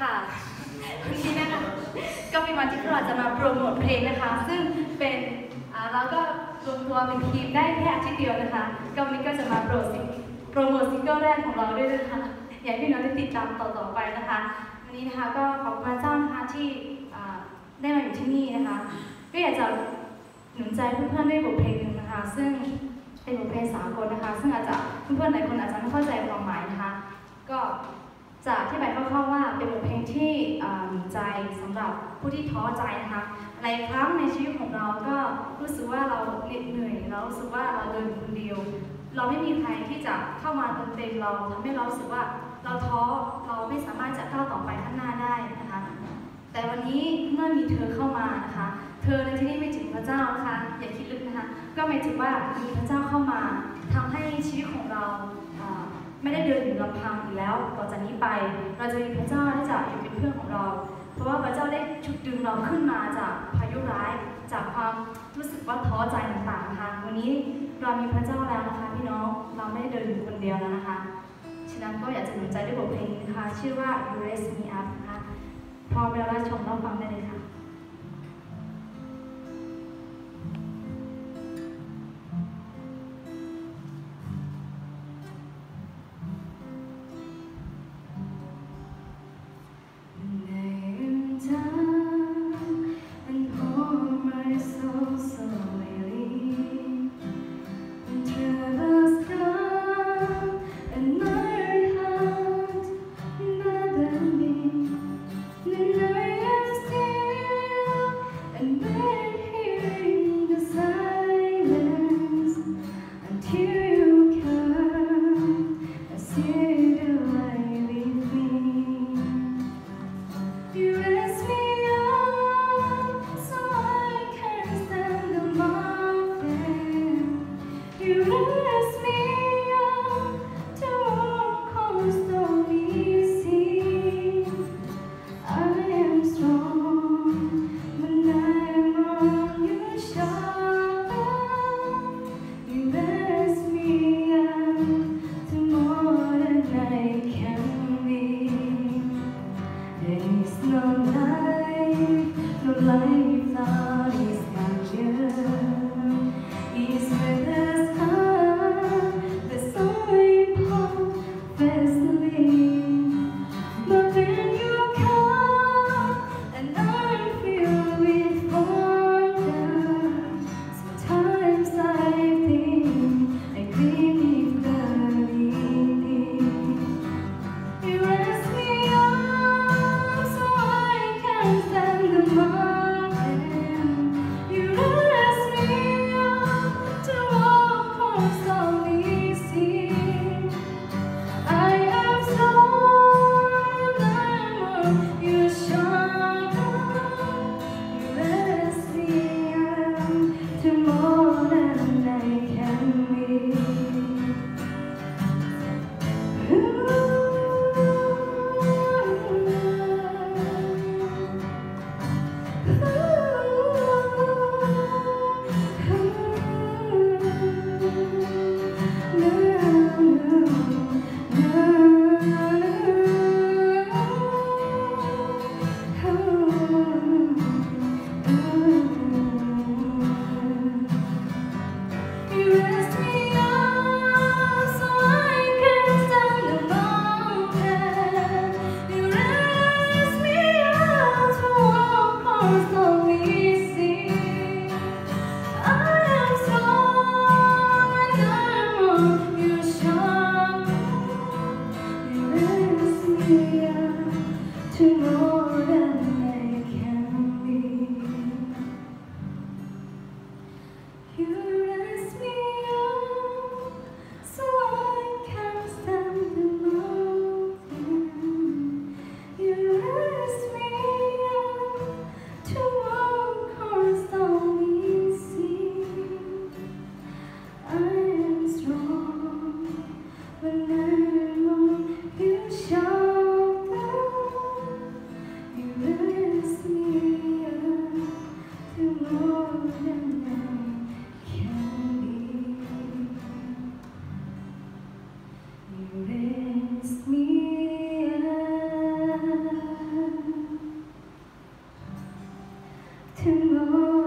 ค่ะวันนี้นะคะก็เป็นวันที่เราจะมาโปรโมทเพลงนะคะ ซึ่งเป็นเราก็รวมตัวเป็นทีมได้แค่อาทิตย์เดียวนะคะก็วันนี้ก็จะมาโปรซิโปรโมทซิงเกิลแรกของเราด้วยนะคะอยากให้พี่น้องได้ติดตามต่อๆไปนะคะวันนี้นะคะก็ขอบคุณเจ้านะคะที่ได้มาอยู่ที่นี่นะคะก็อยากจะหนุนใจเพื่อนๆด้วยบทเพลงหนึ่งนะคะ ซึ่งเป็นบทเพลงสากลนะคะ ซึ่งอาจจะเพื่อนๆหลายคนอาจจะไม่เข้าใจความหมายนะคะ ก็ ธิบายคร่าวๆว่าเป็นบทเพลงที่ใจสำหรับผู้ที่ท้อใจนะคะหลายครั้งในชีวิตของเราก็รู้สึกว่าเราเหน็ดเหนื่อยเรารู้สึกว่าเราเดินคนเดียว เราไม่มีใครที่จะเข้ามาเติมเต็มเราทำให้เรารู้สึกว่าเราท้อเราไม่สามารถจะก้าวต่อไปข้างหน้าได้นะคะแต่วันนี้เมื่อมีเธอเข้ามานะคะ เธอในที่นี้ไม่ถึงพระเจ้านะคะอย่าคิดลึกนะคะ ก็หมายถึงว่ามีพระเจ้าเข้ามาทำให้ชีวิตของเรา ไม่ได้เดินอยู่ลำพังอีกแล้ว ต่อจากนี้ไป เราจะมีพระเจ้าที่จะอยู่เป็นเพื่อนของเรา เพราะว่าพระเจ้าได้ชุดดึงเราขึ้นมาจากพายุร้าย จากความรู้สึกว่าท้อใจต่างๆนะคะวันนี้เรามีพระเจ้าแล้วนะคะพี่น้อง เราไม่ได้เดินอยู่คนเดียวแล้วนะคะ ฉะนั้นก็อยากจะหนุนใจด้วยบทเพลงนี้นะคะ ชื่อว่า You Raise Me Up นะคะ พร้อมแล้วรับชมรับฟังได้เลยค่ะ There's no life, no life without his passion. ทั้งหมด